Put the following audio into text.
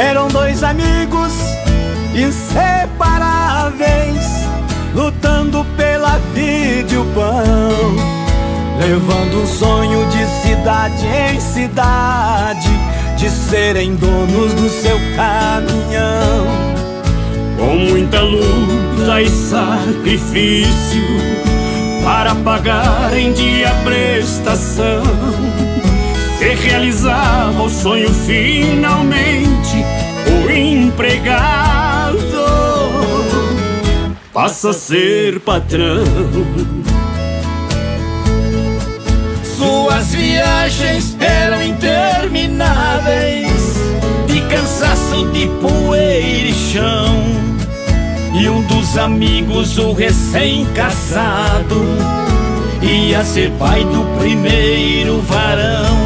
Eram dois amigos inseparáveis, lutando pela vida e o pão, levando um sonho de cidade em cidade, de serem donos do seu caminhão. Com muita luta e sacrifício para pagar em dia prestação, se realizava o sonho finalmente o empregado passa a ser patrão. Suas viagens eram intermináveis, de cansaço de poeira e chão. E um dos amigos, o recém-casado, ia ser pai do primeiro varão.